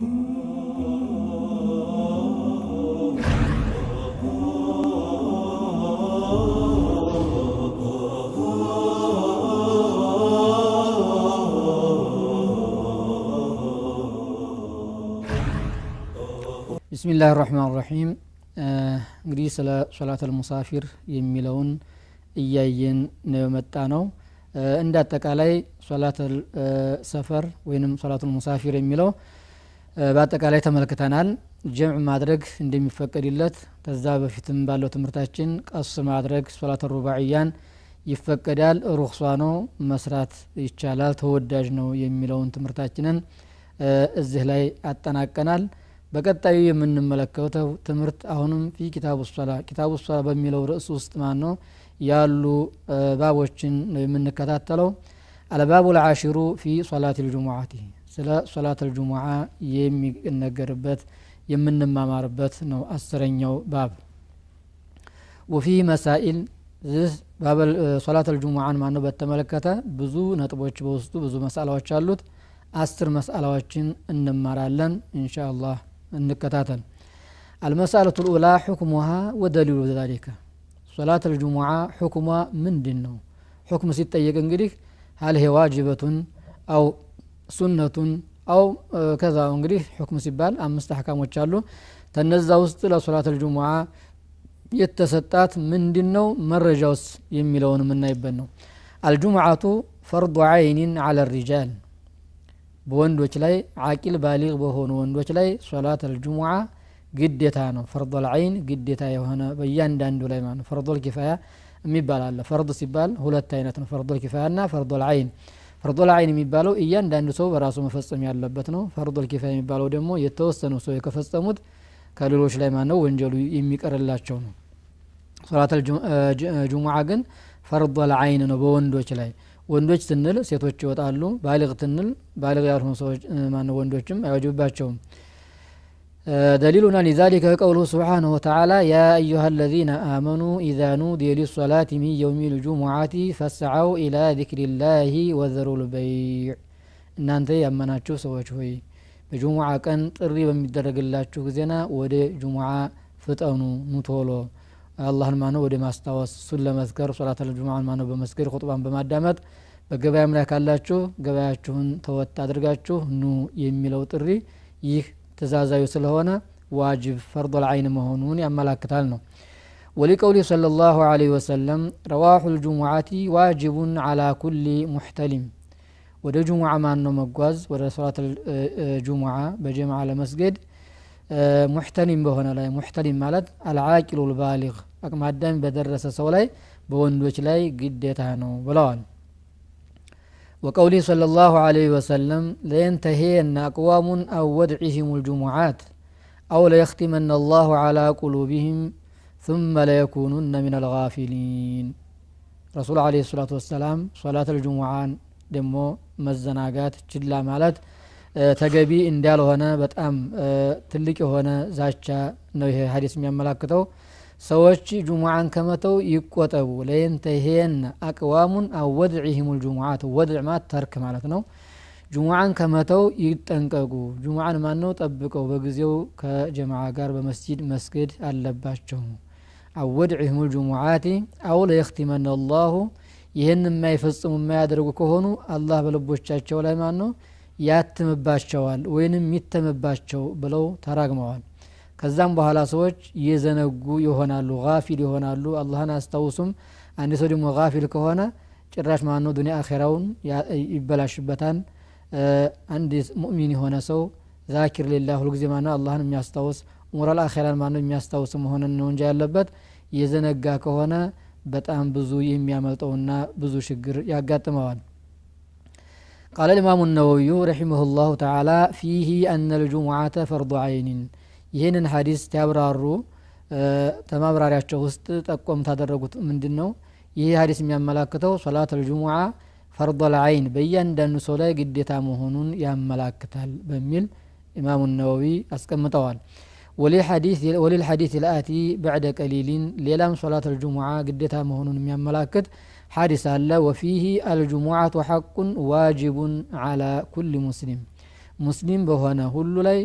ቢስሚላህ ራህማን ራሒም እንግዲህ ስለ ሶላት አልሙሳፊር የሚለውን እያየን ነው የመጣ ነው እንደ አጠቃላይ ሶላት ሰፈር ወይንም ሶላቱ ሙሳፊር የሚለው በአጠቃላይ ተመልክተናል። ጀምዕ ማድረግ እንደሚፈቀድለት ከዛ በፊትም ባለው ትምህርታችን ቀስ ማድረግ ሶላት ሩባዕያን ይፈቀዳል ሩክሷ ነው መስራት ይቻላል ተወዳጅ ነው የሚለውን ትምህርታችንን እዚህ ላይ አጠናቀናል። በቀጣዩ የምንመለከተው ትምህርት አሁንም ፊ ኪታቡ ሶላ ኪታቡ ሶላ በሚለው ርዕስ ውስጥ ማን ነው ያሉ ባቦችን ነው የምንከታተለው። አልባቡ ልዓሽሩ ፊ ሶላት ልጅሙዓቲ ስለ ሶላት ልጅሙዓ የሚነገርበት የምንማማርበት ነው አስረኛው ባብ ወፊ መሳኢል ይህ ሶላት ልጅሙዓን ማነው በተመለከተ ብዙ ነጥቦች በውስጡ ብዙ መስአላዎች አሉት አስር መስአላዎችን እንማራለን እንሻ አላህ እንከታተል አልመሳለቱ ልኡላ ሕክሙሃ ወደሊሉ ዛሊከ ሶላት ልጅሙዓ ሕክሟ ምንድን ነው ሕክም ሲጠየቅ እንግዲህ ሀል ሄ ዋጅበቱን አው ሱነቱን አው ከዛ እንግዲህ ሕክም ሲባል አምስት አሕካሞች አሉ ተነዛ ውስጥ ለሶላት ልጅሙዓ የተሰጣት ምንድን ነው መረጃውስ የሚለውን የምናይበት ነው አልጁምዓቱ ፈርዱ ዓይኒን አለ ሪጃል በወንዶች ላይ አቂል ባሊግ በሆኑ ወንዶች ላይ ሶላት አልጅሙዓ ግዴታ ነው ፈርዶል አይን ግዴታ የሆነ በእያንዳንዱ ላይ ማለት ነው ፈርዶል ኪፋያ የሚባል አለ ፈርድ ሲባል ሁለት አይነት ነው ፈርዶል ኪፋያ ና ፈርዶል አይን ፈርዶል አይን የሚባለው እያንዳንዱ ሰው በራሱ መፈጸም ያለበት ነው። ፈርዶል ኪፋያ የሚባለው ደግሞ የተወሰኑ ሰው የከፈጸሙት ከሌሎች ላይ ማነው? ወንጀሉ የሚቀርላቸው ነው። ሶላት ጅሙዓ ግን ፈርዶል አይን ነው በወንዶች ላይ። ወንዶች ስንል ሴቶች ይወጣሉ ባሊግ ትንል ባሊግ ያልሆኑ ሰዎች ማነው? ወንዶችም አይወጅብባቸውም دليلنا لذلك قوله سبحانه وتعالى يا أيها الذين آمنوا إذا نودي للصلاة من يوم الجمعة فاسعوا إلى ذكر الله وذروا البيع እናንተ ያመናችሁ ሰዎች ሆይ በጁሙዓ ቀን ጥሪ በሚደረግላችሁ ጊዜና ወደ ጁሙዓ ፍጠኑ ኑቶሎ አላህን ማነው ወደ ማስታወስ እሱን ለመዝከር ሶላት ልጁሙዓን ማነው በመስገድ ኹጥባን በማዳመጥ በገበያም ላይ ካላችሁ ገበያችሁን ተወጥ አድርጋችሁ ኑ የሚለው ጥሪ ይህ ትእዛዛዊ ስለሆነ ዋጅብ ፈርዶል አይን መሆኑን ያመላክታል ነው ወሊቀውሊ صلى الله عليه وسلم رواح الجمعة واجب على كل محتلم ወደ ጁሙዓ ማን ነው መጓዝ ወደ ሶላት ጁሙዓ በጀምዓ ለመስገድ ሙሕተሊም በሆነ ላይ ሙሕተሊም ማለት አልዓቂሉ ልባሊግ አቅመ አዳሚ በደረሰ ሰው ላይ በወንዶች ላይ ግዴታ ነው ብለዋል وقوله صلى الله عليه وسلم لينتهين أقوام أو ودعهم الجمعات أو ليختمن الله على قلوبهم ثم ليكونن من الغافلين رسول عليه الصلاة والسلام صلاة الجمعة ደሞ መዘናጋት ችላ ማለት ተገቢ እንዳልሆነ በጣም ትልቅ የሆነ ዛቻ ነው ይሄ ሀዲስ የሚያመላክተው ሰዎች ጁሙዓን ከመተው ይቆጠቡ ለየንተሄን አቅዋሙን አወድዒህም ልጁሙዓት ወድዕ ማለት ተርክ ማለት ነው ጁሙዓን ከመተው ይጠንቀቁ ጁሙዓን ማነው ጠብቀው በጊዜው ከጀማዓ ጋር በመስጂድ መስገድ አለባቸው አወድዒህም ልጁሙዓቲ አው ለየክቲመን አላሁ ይህን የማይፈጽሙ የማያደርጉ ከሆኑ አላህ በልቦቻቸው ላይ ማን ነው ያትምባቸዋል ወይንም ይተምባቸው ብለው ተራግመዋል ከዛም በኋላ ሰዎች እየዘነጉ ይሆናሉ ጋፊል ይሆናሉ አላህን አያስታውሱም አንድ ሰው ደግሞ ጋፊል ከሆነ ጭራሽ ማን ነው ዱኒያ አኼራውን ይበላሽበታል አንድ ሙእሚን የሆነ ሰው ዛኪር ሌላ ሁልጊዜ ማነው አላህን የሚያስታውስ ኡሙራል አኼራን ማነው የሚያስታውስ መሆንን ነው እንጂ ያለበት የዘነጋ ከሆነ በጣም ብዙ የሚያመልጠውና ብዙ ችግር ያጋጥመዋል قال الإمام النووي رحمه الله تعالى فيه أن الجمعة فرض عين ይህንን ሀዲስ ያብራሩ ተማብራሪያቸው ውስጥ ጠቆም ታደረጉት ምንድን ነው ይህ ሀዲስ የሚያመላክተው ሶላት አልጅሙዓ ፈርዶል አይን በእያንዳንዱ ሰው ላይ ግዴታ መሆኑን ያመላክታል በሚል ኢማሙ ነወዊ አስቀምጠዋል ወሊልሐዲት ልአቲ በዕደ ቀሊሊን ሌላም ሶላት አልጅሙዓ ግዴታ መሆኑን የሚያመላክት ሐዲስ አለ ወፊህ አልጅሙዓቱ ሐቁን ዋጅቡን አላ ኩል ሙስሊም ሙስሊም በሆነ ሁሉ ላይ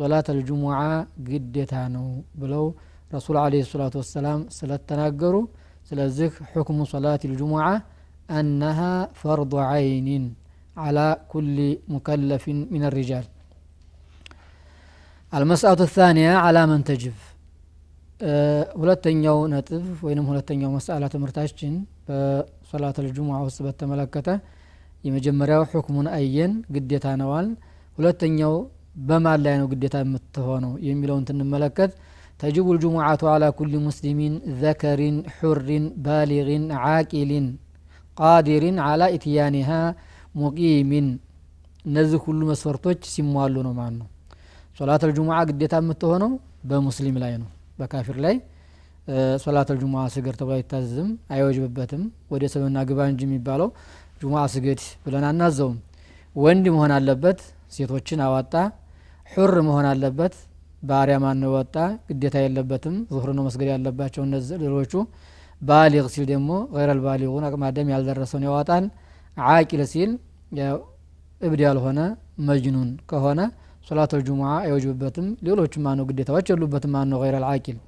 صلاة الجمعة قدتانو بلو رسول عليه الصلاة والسلام سلت تناقروا سلزك حكم صلاة الجمعة أنها فرض عين على كل مكلف من الرجال. المسألة الثانية على من تجف. ولتنيو نتف وينم ولتنيو مسألة مرتاشتين صلاة الجمعة والسبة ملكته يمجمرا حكم أين قد يتانوال ولتنيو በማን ላይ ነው ግዴታ የምትሆነው የሚለውን ትንመለከት ተጅቡ ልጅሙዓቱ አላ ኩል ሙስሊሚን ዘከሪን ሑሪን ባሊግን ዓቂልን ቃዲሪን አላ ኢትያኒሃ ሙቂሚን። እነዚህ ሁሉ መስፈርቶች ሲሟሉ ነው ማለት ነው? ሶላት አልጅሙዓ ግዴታ የምትሆነው በሙስሊም ላይ ነው በካፊር ላይ። ሶላት አልጅሙዓ ስገድ ተብሎ አይታዘዝም አይወጅብበትም። ወደ ሰብና ግባ እንጂ የሚባለው ጅሙዓ ስገድ ብለን አናዘውም። ወንድ መሆን አለበት ሴቶችን አዋጣ ሑር መሆን አለበት። ባሪያ ማን ወጣ? ግዴታ የለበትም። ዙህር ነው መስገድ ያለባቸው እነዚህ ሌሎቹ። ባሊግ ሲል ደግሞ ገይረል ባሊጉን አቅመ አዳም ያልደረሰውን ያወጣል። ዓቂል ሲል እብድ ያልሆነ መጅኑን ከሆነ ሶላት አልጅሙዓ አይወጅብበትም። ሌሎችም ማነው ግዴታዎች የሉበትም። ማነው ገይረል ዓቂል?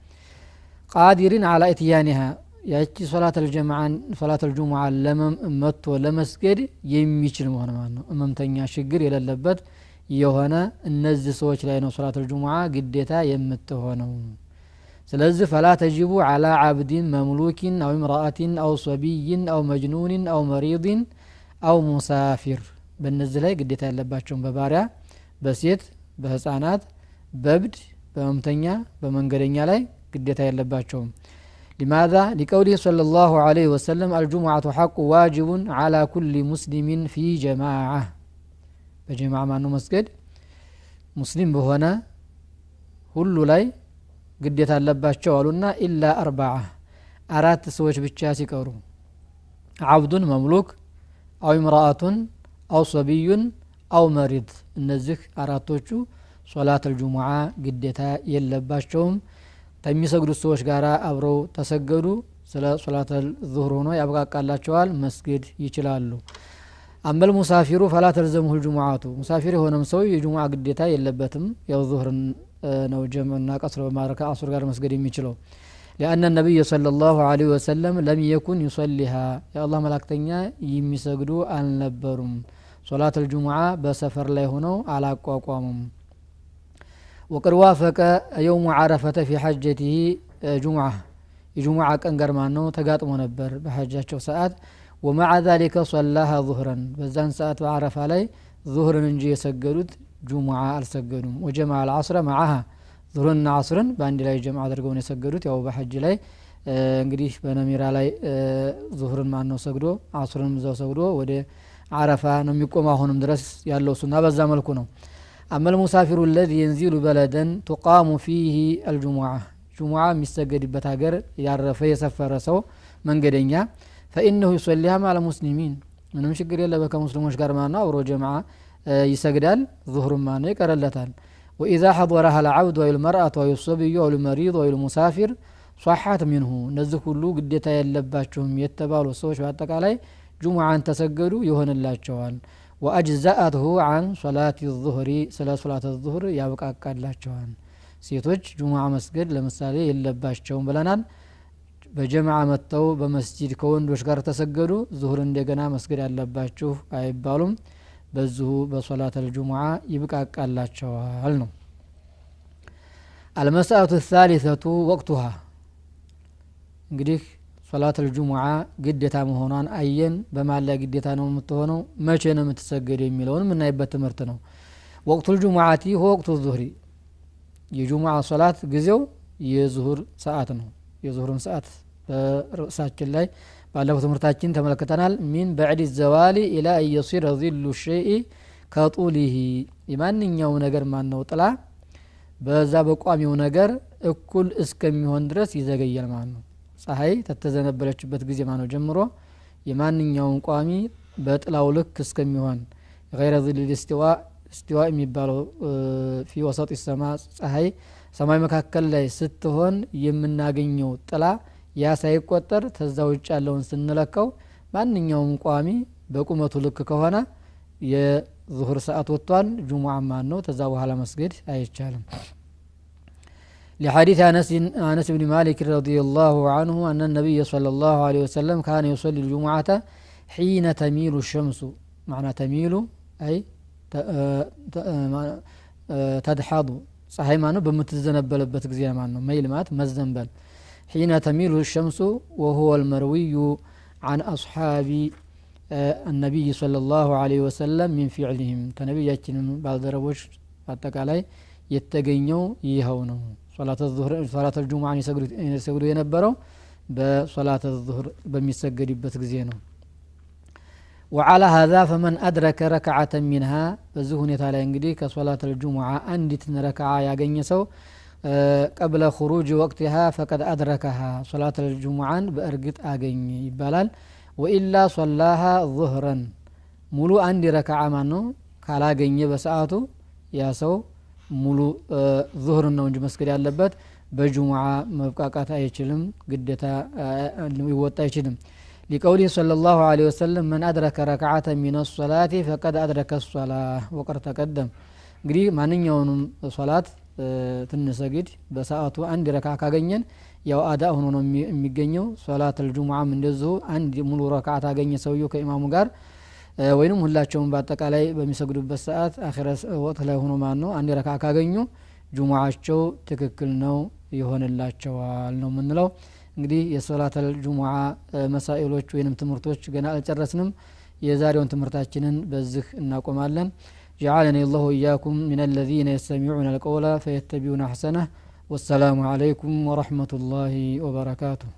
ቃዲሪን አላ ኢትያኒሃ ያቺ ሶላት አልጅሙዓ መጥቶ ለመስገድ የሚችል መሆን ማለት ነው እመምተኛ ችግር የሌለበት የሆነ እነዚህ ሰዎች ላይ ነው ሶላት አልጅሙዓ ግዴታ የምትሆነው ስለዚህ ፈላ ተጅቡ አላ ዓብድን መምሉኪን አው ምርአትን አው ሰቢይን አው መጅኑንን አው መሪድን አው ሙሳፊር በእነዚህ ላይ ግዴታ ያለባቸውን በባሪያ በሴት በህፃናት በእብድ በመምተኛ በመንገደኛ ላይ ግዴታ የለባቸውም لماذا لقوله صلى الله عليه وسلم الجمعة حق واجب على كل مسلم في جماعة በጅምዓ ማኑ መስገድ? ሙስሊም በሆነ ሁሉ ላይ ግዴታ አለባቸው አሉና ኢላ አርባዓ አራት ሰዎች ብቻ ሲቀሩ አብዱን መምሉክ አው ምራአቱን አው ሰቢዩን አው መሪድ። እነዚህ አራቶቹ ሶላት አልጁሙዓ ግዴታ የለባቸውም። ከሚሰግዱት ሰዎች ጋር አብረው ተሰገዱ። ስለ ሶላት ዙሁር ሆኖ ያበቃቃላቸዋል መስገድ ይችላሉ። أما المسافر فلا تلزمه الجمعات. مسافر هنا مسوي يجمع قديتا يلبتم يو ظهر ነው ጀምዕና ቀስር በማድረግ ከአሱር غير መስገድ ميشلو. لأن النبي صلى الله عليه وسلم لم يكن يصليها. يا الله ملاك ملاكتنيا يمسجدو أن لبرم. صلاة الجمعة بسفر لا على قواقوم وقد وافق يوم عرفة في حجته آه، جمعة. جمعة كان قرمانو تقاطمو نبر بحجاته ساعات. ወመዓ ዛሊከ ሶላሃ ዙህረን በዛን ሰዓት በዓረፋ ላይ ዙህርን እንጂ የሰገዱት ጁሙዓ አልሰገዱም ወጀማ አልዓስረ መዓሃ ዙህርና ዓስርን በአንድ ላይ ጀምዓ አድርገውን የሰገዱት ያው በሐጅ ላይ እንግዲህ በነሚራ ላይ ዙህርን ማን ነው ሰግዶ ዓስርንም እዛው ሰግዶ ወደ አረፋ ነው የሚቆም አሁንም ድረስ ያለው ሱና በዛ መልኩ ነው አመ ልሙሳፊሩ ለዚ የንዚሉ በለደን ቱቃሙ ፊህ አልጅሙዓ ጅሙዓ የሚሰገድበት ሀገር ያረፈ የሰፈረ ሰው መንገደኛ فإنه يصليها مع المسلمين. من مشكر يلا بك مسلم وشكر مانا ورو جمعة آه، يسجدال ظهر مانا يكرلتال وإذا حضرها العبد وإلى المرأة وإلى الصبي وإلى المريض وإلى المسافر صحات منه. نزه كله قديتا يلباتهم يتبالوا الصوش بعدك علي جمعة تسجدوا يهن الله جوان وأجزأته عن صلاة الظهر صلاة صلاة الظهر يابك أكاد الله جوان سيتوج جمعة مسجد لمسالي يلباتهم بلنان بلانان በጀምዓ መጥተው በመስጂድ ከወንዶች ጋር ተሰገዱ ዙሁር እንደገና መስገድ ያለባችሁ አይባሉም በዚሁ በሶላት አልጅሙዓ ይብቃቃላቸዋል ነው አልመስአቱ ሳሊሰቱ ወቅቱሃ እንግዲህ ሶላት አልጅሙዓ ግዴታ መሆኗን አየን በማን ላይ ግዴታ ነው የምትሆነው መቼ ነው የምትሰገድ የሚለውን የምናይበት ትምህርት ነው ወቅቱ ልጅሙዓቲ ወቅቱ ዙህሪ የጁሙዓ ሶላት ጊዜው የዙሁር ሰዓት ነው የዙሁርን ሰዓት በርዕሳችን ላይ ባለፈው ትምህርታችን ተመለክተናል ሚን በዕድ ዘዋሊ ኢላ እየሲረ ዚሉ ሸይ ከጡሊሂ የማንኛው ነገር ማነው ጥላ በዛ በቋሚው ነገር እኩል እስከሚሆን ድረስ ይዘገያል ማለት ነው። ፀሐይ ተተዘነበለችበት ጊዜ ማነው ጀምሮ የማንኛውም ቋሚ በጥላው ልክ እስከሚሆን ገይረ ስቲዋ የሚባለው ፊ ወሰጥ ሰማ ፀሐይ ሰማይ መካከል ላይ ስትሆን የምናገኘው ጥላ ያ ሳይቆጠር ተዛ ውጭ ያለውን ስንለካው ማንኛውም ቋሚ በቁመቱ ልክ ከሆነ ዙሁር ሰዓት ወጥቷል ጁሙዓ ማን ነው ተዛ በኋላ መስገድ አይቻልም لحديث أنس أنس بن مالك رضي الله عنه أن النبي صلى الله عليه وسلم كان يصلي الجمعة حين تميل الشمس معنى تميل أي تدحض ፀሐይ ማነው በምትዘነበለበት ጊዜ ማለት ነው መይል ማለት መዘንበል حين تميل الشمس وهو المروي عن أصحاب آه، النبي صلى الله عليه وسلم من فعلهم. كنبي كنبياتين بعد ربوش أتكالي يتقينو يهونه صلاة الظهر صلاة الجمعة يسجدوا ينبروا بصلاة الظهر بمسجد بتكزينه وعلى هذا فمن أدرك ركعة منها بزهنة على إنجلي كصلاة الجمعة أندتن ركعة يا جنيسو ቀብለ ሁሩጅ ወቅቲሃ ፈቀድ አድረከሃ። ሶላት ልጅሙዓን በእርግጥ አገኘ ይባላል። ወኢላ ሶላሃ ዙህረን። ሙሉ አንድ ረክዓ ማን ነው ካላገኘ በሰዓቱ ያ ሰው ሙሉ ዙህርን ነው እንጂ መስገድ ያለበት። በጅሙዓ መብቃቃት አይችልም፣ ግዴታ ይወጣ አይችልም። ሊቀውሊህ صለ ላሁ ለ ወሰለም መን አድረከ ረክዓተ ሚነ ሶላቲ ፈቀድ አድረከ ሶላ ወቀር ተቀደም። እንግዲህ ማንኛውንም ሶላት ትንሰግድ በሰዓቱ አንድ ረካ ካገኘን ያው አዳ ሆኖ ነው የሚገኘው ሶላት ልጁሙዓም እንደዚሁ አንድ ሙሉ ረካ ታገኘ ሰውየው ከኢማሙ ጋር ወይንም ሁላቸውም በአጠቃላይ በሚሰግዱበት ሰዓት አኺረ ወቅት ላይ ሆኖ ማለት ነው አንድ ረካ ካገኙ ጁሙዓቸው ትክክል ነው ይሆንላቸዋል ነው የምንለው። እንግዲህ የሶላተል ጁሙዓ መሳኢሎች ወይንም ትምህርቶች ገና አልጨረስንም። የዛሬውን ትምህርታችንን በዚህ እናቆማለን جعلني الله وإياكم من الذين يستمعون القول فيتبعون أحسنه. والسلام عليكم ورحمة الله وبركاته.